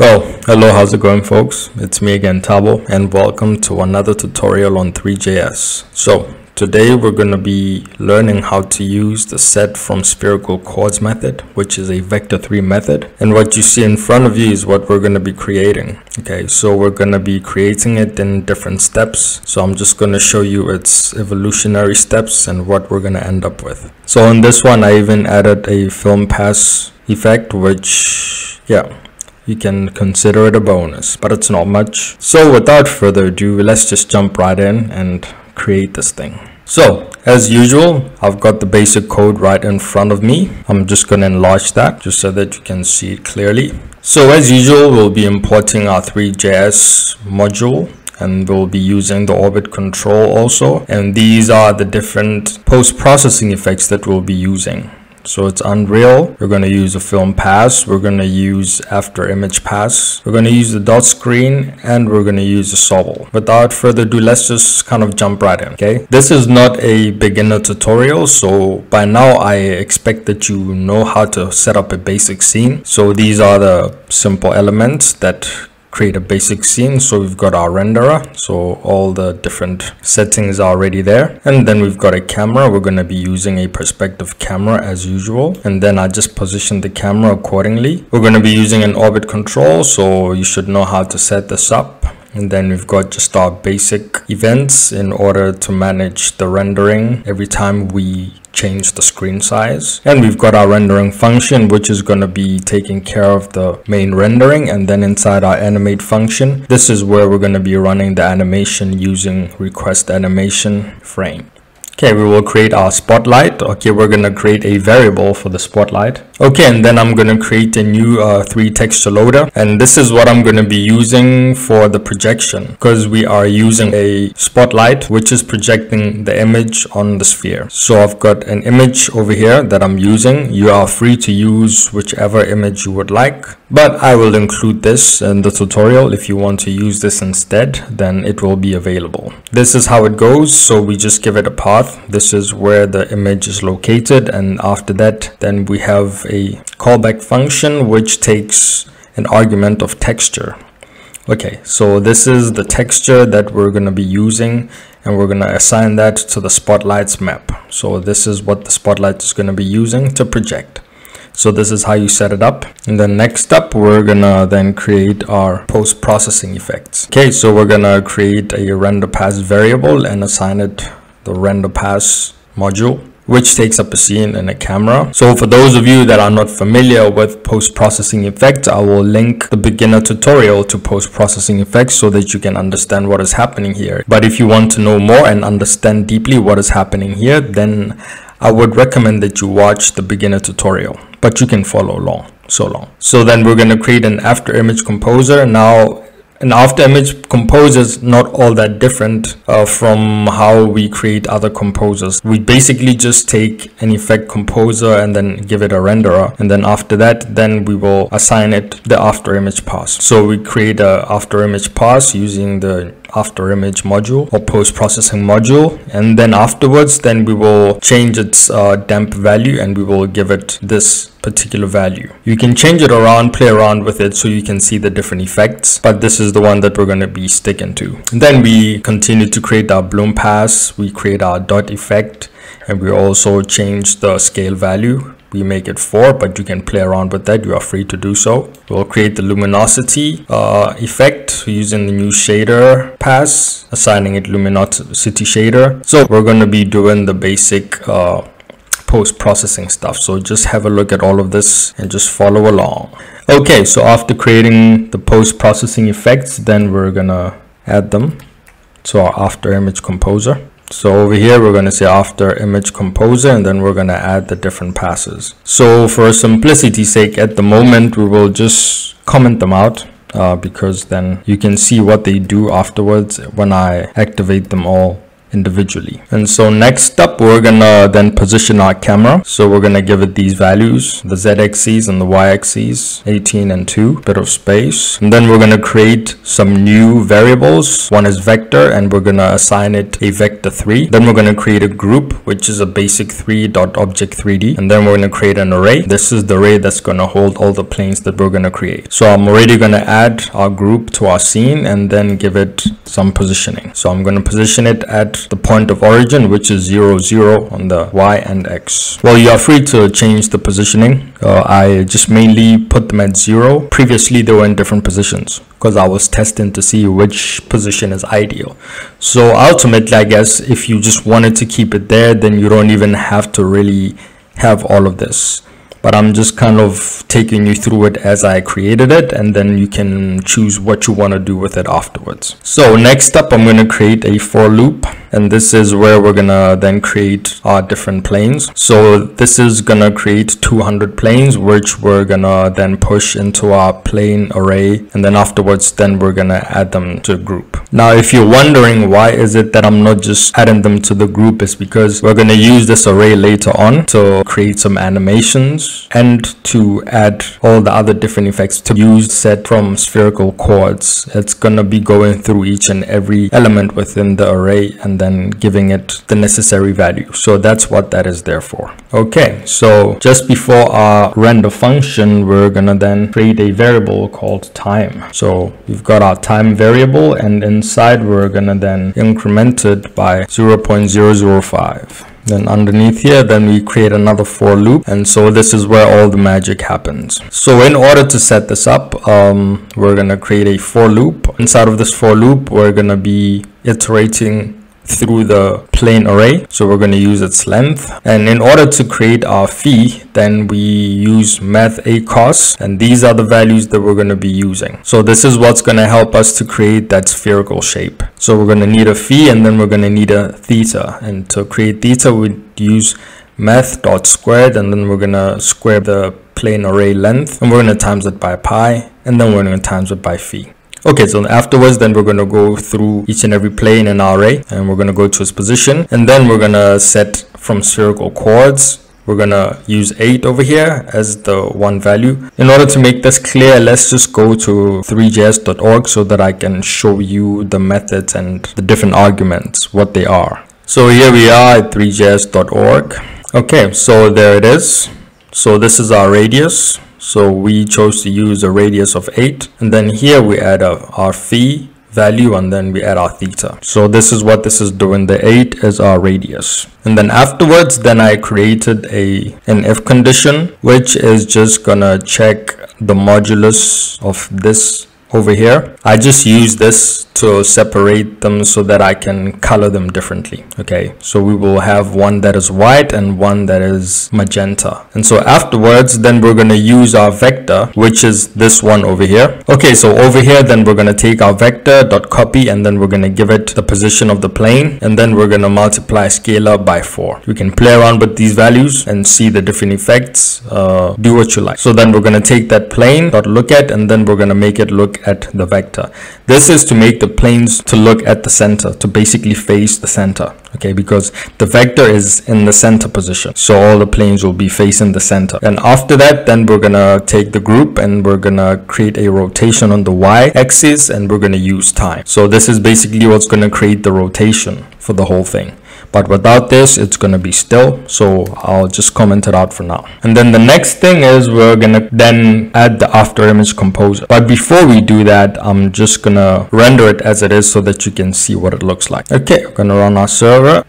Well, hello, how's it going folks? It's me again, Thabo, and welcome to another tutorial on Three.js. So, today we're going to be learning how to use the set from spherical coords method, which is a vector3 method. And what you see in front of you is what we're going to be creating. Okay, so we're going to be creating it in different steps. So I'm just going to show you its evolutionary steps and what we're going to end up with. So on this one, I even added a film pass effect, which, yeah, you can consider it a bonus, but it's not much. So without further ado, let's just jump right in and create this thing. So as usual, I've got the basic code right in front of me. I'm just going to enlarge that just so that you can see it clearly. So as usual, we'll be importing our Three.js module and we'll be using the orbit control also. And these are the different post-processing effects that we'll be using. So it's Unreal. We're going to use a film pass. We're going to use after image pass. We're going to use the dot screen and we're going to use the Sobel. Without further ado, let's just kind of jump right in. Okay. This is not a beginner tutorial. So by now I expect that you know how to set up a basic scene. So these are the simple elements that create a basic scene. So we've got our renderer. So all the different settings are already there. And then we've got a camera. We're going to be using a perspective camera as usual. And then i just position the camera accordingly. We're going to be using an orbit control. So you should know how to set this up and then we've got just our basic events in order to manage the rendering every time we change the screen size and we've got our rendering function which is going to be taking care of the main rendering and then inside our animate function this is where we're going to be running the animation using request animation frame Okay, we will create our spotlight. Okay, we're going to create a variable for the spotlight. Okay, and then I'm going to create a new uh, three texture loader. And this is what I'm going to be using for the projection because we are using a spotlight, which is projecting the image on the sphere. So I've got an image over here that I'm using. You are free to use whichever image you would like, but I will include this in the tutorial. If you want to use this instead, then it will be available. This is how it goes. So we just give it a path this is where the image is located and after that then we have a callback function which takes an argument of texture. Okay so this is the texture that we're going to be using and we're going to assign that to the spotlights map. So this is what the spotlight is going to be using to project. So this is how you set it up. And then next up we're gonna then create our post-processing effects. Okay so we're gonna create a render pass variable and assign it the render pass module which takes up a scene and a camera. So for those of you that are not familiar with post-processing effects, I will link the beginner tutorial to post-processing effects so that you can understand what is happening here. But if you want to know more and understand deeply what is happening here, then I would recommend that you watch the beginner tutorial, but you can follow along so long. So then we're going to create an after image composer. Now an after image composer is not all that different uh, from how we create other composers. We basically just take an effect composer and then give it a renderer. And then after that, then we will assign it the after image pass. So we create a after image pass using the after image module or post processing module. And then afterwards then we will change its uh, damp value and we will give it this particular value. You can change it around play around with it so you can see the different effects but this is the one that we're going to be sticking to. And then we continue to create our bloom pass. We create our dot effect and we also change the scale value we make it 4 but you can play around with that. You are free to do so. We'll create the luminosity uh, effect using the new shader pass assigning it luminosity shader. So we're going to be doing the basic uh, post-processing stuff. So just have a look at all of this and just follow along. Okay so after creating the post-processing effects then we're gonna add them to our after image composer so over here, we're going to say after image composer, and then we're going to add the different passes. So for simplicity's sake, at the moment, we will just comment them out uh, because then you can see what they do afterwards when I activate them all individually. And so next up, we're gonna then position our camera. So we're gonna give it these values, the z-axis and the y-axis, 18 and 2, bit of space. And then we're gonna create some new variables. One is vector, and we're gonna assign it a vector 3. Then we're gonna create a group, which is a basic 3 dot object 3D. And then we're gonna create an array. This is the array that's gonna hold all the planes that we're gonna create. So I'm already gonna add our group to our scene and then give it some positioning. So I'm gonna position it at the point of origin which is 0 0 on the y and x. Well you are free to change the positioning. Uh, i just mainly put them at 0 previously they were in different positions because i was testing to see which position is ideal. So ultimately i guess if you just wanted to keep it there then you don't even have to really have all of this but I'm just kind of taking you through it as I created it and then you can choose what you want to do with it afterwards. So next up I'm going to create a for loop and this is where we're gonna then create our different planes. So this is gonna create 200 planes which we're gonna then push into our plane array and then afterwards then we're gonna add them to a group. Now if you're wondering why is it that I'm not just adding them to the group is because we're gonna use this array later on to create some animations and to add all the other different effects to use set from spherical coords it's gonna be going through each and every element within the array and then giving it the necessary value. So that's what that is there for. Okay, so just before our render function, we're gonna then create a variable called time. So we've got our time variable and inside we're gonna then increment it by 0.005 then underneath here then we create another for loop. And so this is where all the magic happens. So in order to set this up um, we're gonna create a for loop. Inside of this for loop we're gonna be iterating through the plane array. So we're going to use its length. And in order to create our phi then we use math acos and these are the values that we're going to be using. So this is what's going to help us to create that spherical shape. So we're going to need a phi and then we're going to need a theta. And to create theta we use math dot squared and then we're going to square the plane array length. And we're going to times it by pi and then we're going to times it by phi Okay, so afterwards, then we're going to go through each and every plane in our array and we're going to go to its position and then we're going to set from spherical coords. We're going to use 8 over here as the one value. In order to make this clear, let's just go to threejs.org so that I can show you the methods and the different arguments, what they are. So here we are at threejs.org. Okay, so there it is. So this is our radius so we chose to use a radius of 8 and then here we add a, our phi value and then we add our theta. So this is what this is doing. The 8 is our radius. And then afterwards then i created a an if condition which is just gonna check the modulus of this over here. I just use this to separate them so that I can color them differently okay? So we will have one that is white and one that is magenta. And so afterwards then we're going to use our vector which is this one over here. Okay so over here then we're going to take our vector dot copy and then we're going to give it the position of the plane and then we're going to multiply scalar by 4 We can play around with these values and see the different effects uh, do what you like. So then we're going to take that plane dot look at and then we're going to make it look at the vector. This is to make the planes to look at the center, to basically face the center, okay, because the vector is in the center position. So all the planes will be facing the center. And after that, then we're gonna take the group and we're gonna create a rotation on the y axis and we're gonna use time. So this is basically what's gonna create the rotation for the whole thing but without this it's going to be still. So i'll just comment it out for now. And then the next thing is we're going to then add the after image composer. But before we do that i'm just gonna render it as it is so that you can see what it looks like. Okay we're gonna run our server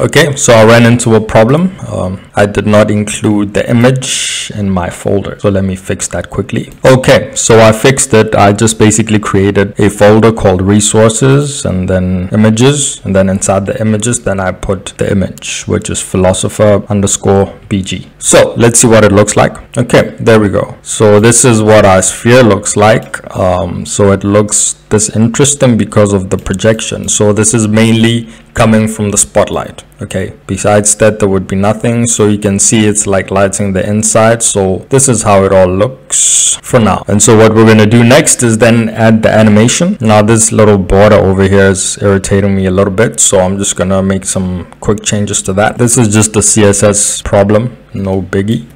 okay so i ran into a problem. Um, i did not include the image in my folder so let me fix that quickly. Okay so i fixed it. I just basically created a folder called resources and then images and then inside the images then i put the image which is philosopher underscore bg so let's see what it looks like. Okay there we go. So this is what our sphere looks like. Um, so it looks this interesting because of the projection. So this is mainly coming from the spotlight okay besides that there would be nothing so you can see it's like lighting the inside so this is how it all looks for now. And so what we're going to do next is then add the animation. Now this little border over here is irritating me a little bit so i'm just gonna make some quick changes to that. This is just a css problem no biggie.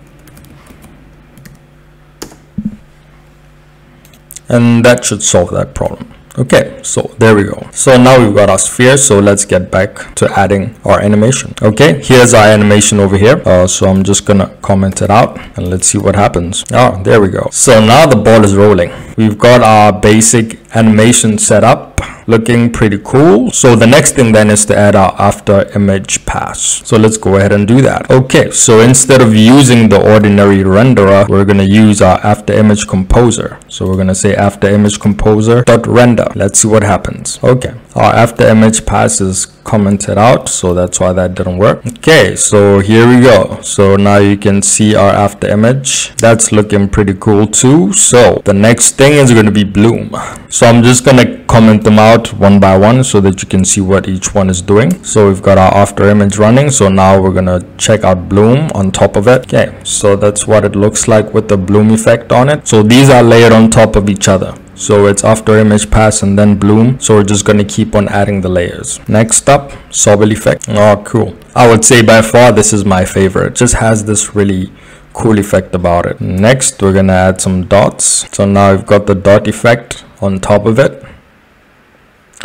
And that should solve that problem okay so there we go. So now we've got our sphere so let's get back to adding our animation. Okay here's our animation over here. Uh, so i'm just gonna comment it out and let's see what happens. Oh there we go. So now the ball is rolling we've got our basic animation set up looking pretty cool. So the next thing then is to add our after image pass. So let's go ahead and do that. Okay so instead of using the ordinary renderer we're going to use our after image composer. So we're going to say after image composer dot render. Let's see what happens. Okay our after image pass is commented out so that's why that didn't work. Okay so here we go. So now you can see our after image. That's looking pretty cool too. So the next thing is going to be bloom. So i'm just gonna comment them out one by one so that you can see what each one is doing. So we've got our after image running so now we're gonna check out bloom on top of it. Okay so that's what it looks like with the bloom effect on it. So these are layered on top of each other so it's after image pass and then bloom. So we're just going to keep on adding the layers. Next up sobel effect. Oh cool. I would say by far this is my favorite. It just has this really cool effect about it. Next we're gonna add some dots. So now we've got the dot effect on top of it.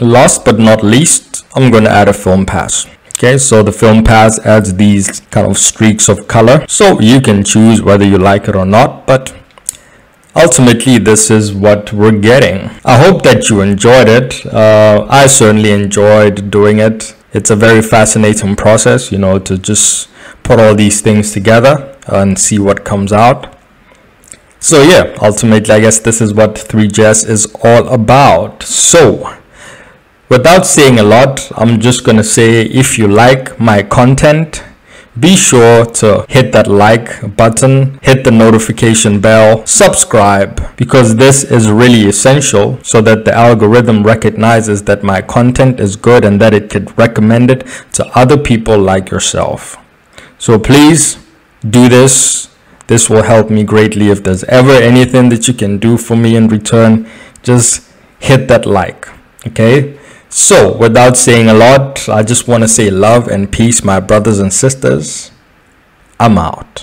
Last but not least i'm going to add a film pass. Okay so the film pass adds these kind of streaks of color. So you can choose whether you like it or not but ultimately this is what we're getting. I hope that you enjoyed it. Uh, i certainly enjoyed doing it. It's a very fascinating process you know to just put all these things together and see what comes out. So yeah ultimately i guess this is what Three.js is all about. So without saying a lot i'm just gonna say if you like my content be sure to hit that like button, hit the notification bell, subscribe because this is really essential so that the algorithm recognizes that my content is good and that it could recommend it to other people like yourself. So please do this. This will help me greatly. If there's ever anything that you can do for me in return, just hit that like. Okay. So, without saying a lot, I just want to say love and peace, my brothers and sisters. I'm out.